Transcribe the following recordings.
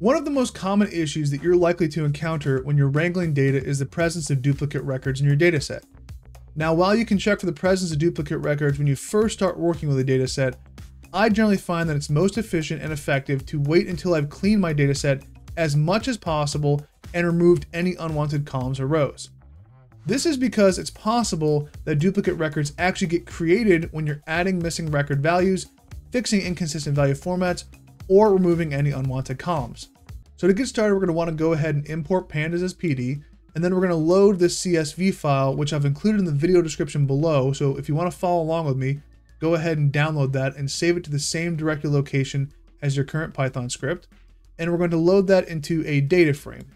One of the most common issues that you're likely to encounter when you're wrangling data is the presence of duplicate records in your dataset. Now, while you can check for the presence of duplicate records when you first start working with a dataset, I generally find that it's most efficient and effective to wait until I've cleaned my dataset as much as possible and removed any unwanted columns or rows. This is because it's possible that duplicate records actually get created when you're adding missing record values, fixing inconsistent value formats, or removing any unwanted columns. So to get started, we're going to want to go ahead and import pandas as PD, and then we're going to load this CSV file, which I've included in the video description below. So if you want to follow along with me, go ahead and download that and save it to the same directory location as your current Python script. And we're going to load that into a data frame.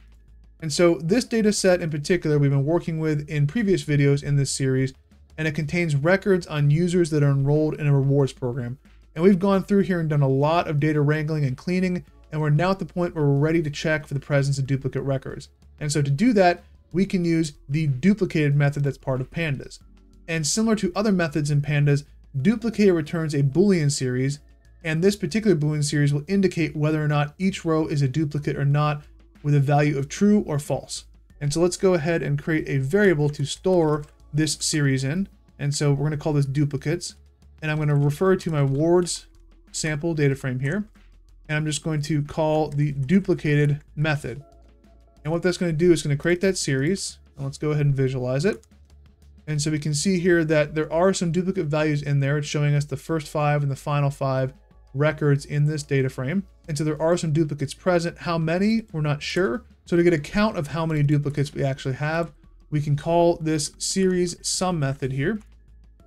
And so this data set in particular, we've been working with in previous videos in this series, and it contains records on users that are enrolled in a rewards program. And we've gone through here and done a lot of data wrangling and cleaning, and we're now at the point where we're ready to check for the presence of duplicate records. And so to do that, we can use the duplicated method that's part of pandas. And similar to other methods in pandas, duplicated returns a boolean series, and this particular boolean series will indicate whether or not each row is a duplicate or not with a value of true or false. And so let's go ahead and create a variable to store this series in. And so we're going to call this duplicates and I'm going to refer to my wards sample data frame here. And I'm just going to call the duplicated method. And what that's going to do is going to create that series. And let's go ahead and visualize it. And so we can see here that there are some duplicate values in there. It's showing us the first five and the final five records in this data frame. And so there are some duplicates present. How many? We're not sure. So to get a count of how many duplicates we actually have, we can call this series sum method here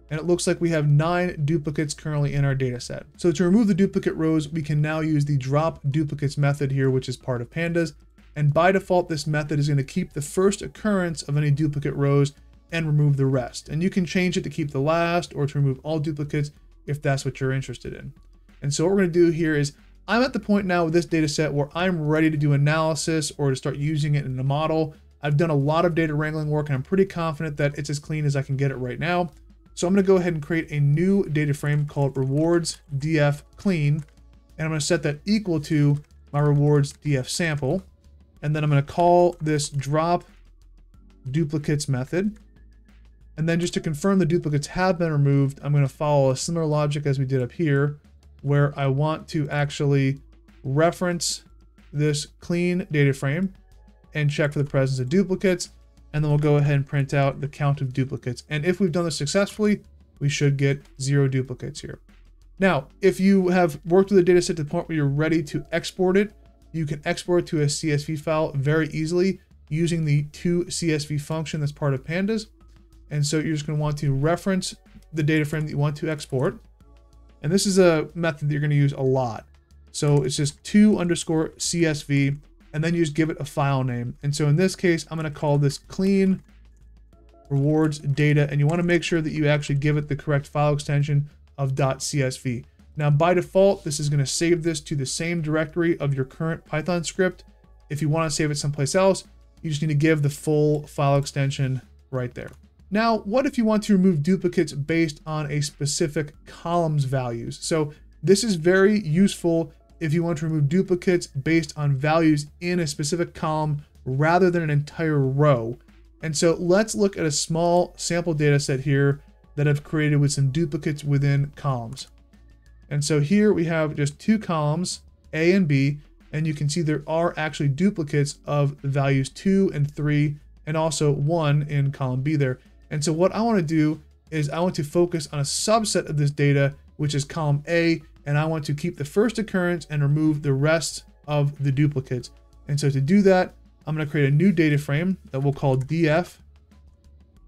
and it looks like we have nine duplicates currently in our data set. So to remove the duplicate rows, we can now use the drop duplicates method here, which is part of pandas. And by default, this method is going to keep the first occurrence of any duplicate rows and remove the rest. And you can change it to keep the last or to remove all duplicates if that's what you're interested in. And so what we're going to do here is I'm at the point now with this data set where I'm ready to do analysis or to start using it in a model. I've done a lot of data wrangling work and I'm pretty confident that it's as clean as I can get it right now. So I'm going to go ahead and create a new data frame called rewards df clean. And I'm going to set that equal to my rewards df sample. And then I'm going to call this drop duplicates method. And then just to confirm the duplicates have been removed, I'm going to follow a similar logic as we did up here, where I want to actually reference this clean data frame and check for the presence of duplicates and then we'll go ahead and print out the count of duplicates. And if we've done this successfully, we should get zero duplicates here. Now, if you have worked with the data set to the point where you're ready to export it, you can export it to a CSV file very easily using the to CSV function that's part of pandas. And so you're just going to want to reference the data frame that you want to export. And this is a method that you're going to use a lot. So it's just to underscore CSV and then you just give it a file name. And so in this case, I'm going to call this clean rewards data. And you want to make sure that you actually give it the correct file extension of .csv. Now, by default, this is going to save this to the same directory of your current Python script. If you want to save it someplace else, you just need to give the full file extension right there. Now, what if you want to remove duplicates based on a specific column's values? So this is very useful if you want to remove duplicates based on values in a specific column rather than an entire row. And so let's look at a small sample data set here that I've created with some duplicates within columns. And so here we have just two columns, A and B, and you can see there are actually duplicates of values 2 and 3 and also 1 in column B there. And so what I want to do is I want to focus on a subset of this data, which is column A, and I want to keep the first occurrence and remove the rest of the duplicates. And so to do that, I'm going to create a new data frame that we'll call df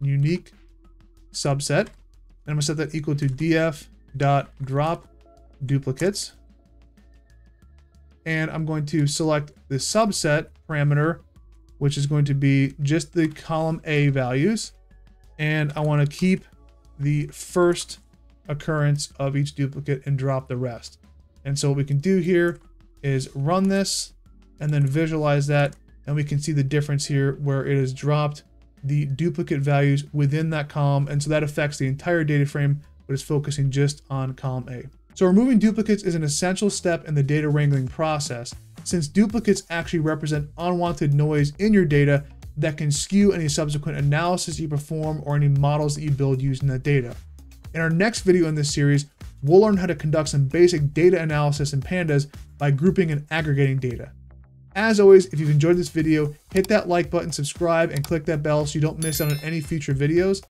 unique subset. And I'm going to set that equal to df dot drop duplicates. And I'm going to select the subset parameter, which is going to be just the column A values. And I want to keep the first occurrence of each duplicate and drop the rest. And so what we can do here is run this and then visualize that. And we can see the difference here where it has dropped the duplicate values within that column. And so that affects the entire data frame, but it's focusing just on column A. So removing duplicates is an essential step in the data wrangling process. since duplicates actually represent unwanted noise in your data that can skew any subsequent analysis you perform or any models that you build using that data. In our next video in this series, we'll learn how to conduct some basic data analysis in pandas by grouping and aggregating data. As always, if you've enjoyed this video, hit that like button, subscribe, and click that bell so you don't miss out on any future videos.